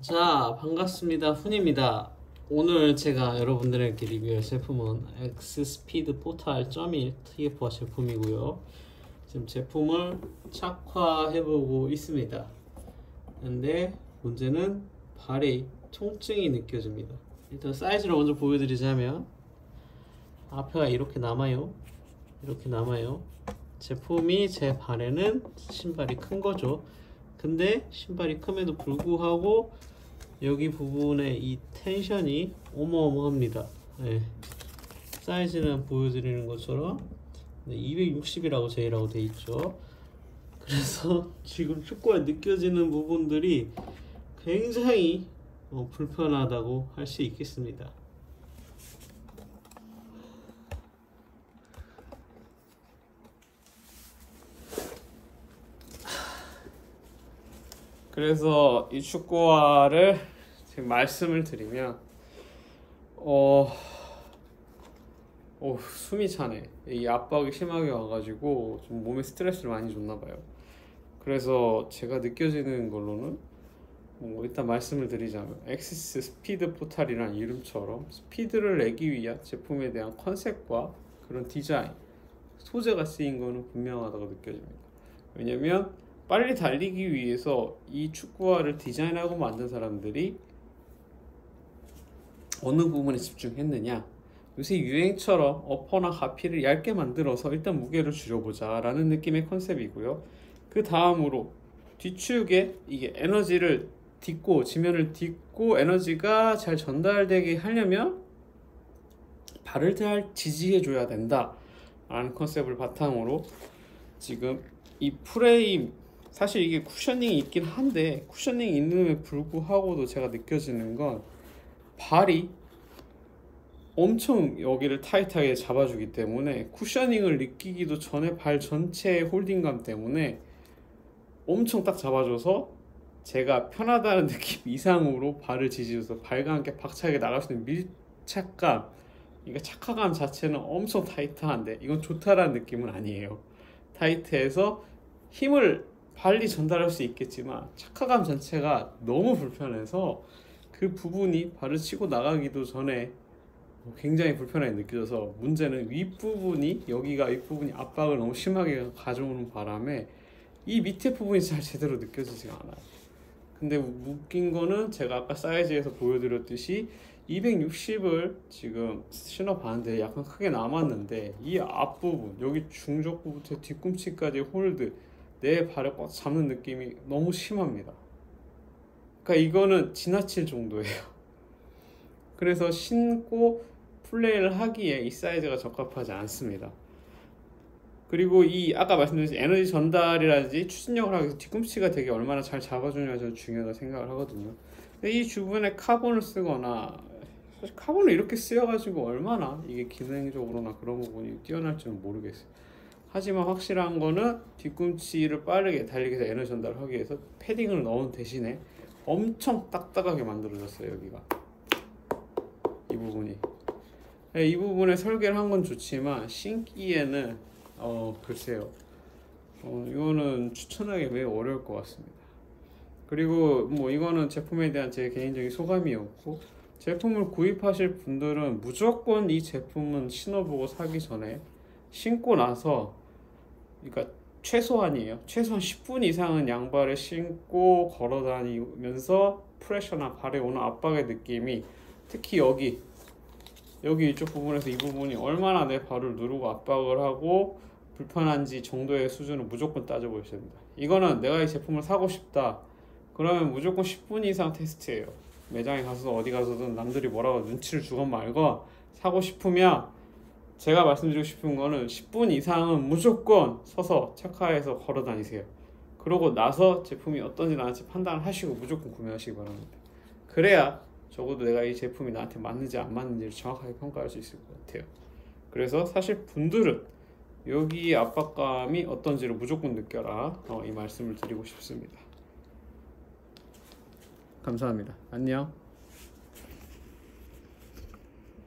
자 반갑습니다. 훈입니다. 오늘 제가 여러분들에게 리뷰할 제품은 엑스스피드 포탈 1.1 TF화 제품이고요. 지금 제품을 착화해보고 있습니다. 근데 문제는 발이 통증이 느껴집니다. 일단 사이즈를 먼저 보여드리자면 앞에가 이렇게 남아요. 이렇게 남아요. 제품이 제 발에는 신발이 큰 거죠 근데 신발이 큼에도 불구하고 여기 부분에 이 텐션이 어마어마합니다. 네. 사이즈는 보여드리는 것처럼 260이라고 제이라고 돼 있죠. 그래서 지금 축구에 느껴지는 부분들이 굉장히 어, 불편하다고 할 수 있겠습니다 그래서 이 축구화를 지금 말씀을 드리면 어, 어 숨이 차네. 이 압박이 심하게 와가지고 좀 몸에 스트레스를 많이 줬나 봐요. 그래서 제가 느껴지는 걸로는 뭐 일단 말씀을 드리자면 엑스 스피드 포탈이란 이름처럼 스피드를 내기 위한 제품에 대한 컨셉과 그런 디자인 소재가 쓰인 거는 분명하다고 느껴집니다. 왜냐면 빨리 달리기 위해서 이 축구화를 디자인하고 만든 사람들이 어느 부분에 집중했느냐. 요새 유행처럼 어퍼나 가피를 얇게 만들어서 일단 무게를 줄여보자 라는 느낌의 컨셉이고요. 그 다음으로 뒤축에 이게 에너지를 딛고 지면을 딛고 에너지가 잘 전달되게 하려면 발을 잘 지지해 줘야 된다 라는 컨셉을 바탕으로 지금 이 프레임 사실 이게 쿠셔닝이 있긴 한데 쿠셔닝이 있는에 불구하고도 제가 느껴지는 건 발이 엄청 여기를 타이트하게 잡아주기 때문에 쿠셔닝을 느끼기도 전에 발 전체의 홀딩감 때문에 엄청 딱 잡아줘서 제가 편하다는 느낌 이상으로 발을 지지해서 발과 함께 박차게 나갈 수 있는 밀착감 이게 착화감 자체는 엄청 타이트한데 이건 좋다라는 느낌은 아니에요. 타이트해서 힘을 빨리 전달할 수 있겠지만 착화감 자체가 너무 불편해서 그 부분이 발을 치고 나가기도 전에 굉장히 불편하게 느껴져서 문제는 윗부분이 여기가 윗부분이 압박을 너무 심하게 가져오는 바람에 이 밑에 부분이 잘 제대로 느껴지지가 않아요. 근데 웃긴 거는 제가 아까 사이즈에서 보여드렸듯이 260을 지금 신어봤는데 약간 크게 남았는데 이 앞부분 여기 중족부부터 뒤꿈치까지 hold 내 발을 꽉 잡는 느낌이 너무 심합니다. 그러니까 이거는 지나칠 정도예요. 그래서 신고 플레이를 하기에 이 사이즈가 적합하지 않습니다. 그리고 이 아까 말씀드린 에너지 전달이라든지 추진력을 하기 위해서 뒤꿈치가 되게 얼마나 잘 잡아주냐가 저는 중요하다고 생각을 하거든요. 이 주변에 카본을 쓰거나 사실 카본을 이렇게 쓰여가지고 얼마나 이게 기능적으로나 그런 부분이 뛰어날지는 모르겠어요. 하지만 확실한 거는 뒤꿈치를 빠르게 달리기 위해서 에너지 전달을 하기 위해서 패딩을 넣은 대신에 엄청 딱딱하게 만들어졌어요 여기가. 이 부분이. 네, 이 부분에 설계를 한 건 좋지만 신기에는 어 글쎄요. 어, 이거는 추천하기 매우 어려울 것 같습니다. 그리고 뭐 이거는 제품에 대한 제 개인적인 소감이었고 제품을 구입하실 분들은 무조건 이 제품은 신어보고 사기 전에 신고 나서 그러니까 최소한이에요. 최소한 10분 이상은 양발을 신고 걸어 다니면서 프레셔나 발에 오는 압박의 느낌이 특히 여기 여기 이쪽 부분에서 이 부분이 얼마나 내 발을 누르고 압박을 하고 불편한지 정도의 수준을 무조건 따져보셔야 됩니다. 이거는 내가 이 제품을 사고 싶다. 그러면 무조건 10분 이상 테스트예요. 매장에 가서 어디 가서든 남들이 뭐라고 눈치를 주건 말고 사고 싶으면 제가 말씀드리고 싶은 거는 10분 이상은 무조건 서서 체크해서 걸어 다니세요. 그러고 나서 제품이 어떤지 나한테 판단을 하시고 무조건 구매하시기 바랍니다. 그래야 적어도 내가 이 제품이 나한테 맞는지 안 맞는지를 정확하게 평가할 수 있을 것 같아요. 그래서 사실 분들은 여기 압박감이 어떤지를 무조건 느껴라 어, 이 말씀을 드리고 싶습니다. 감사합니다. 안녕.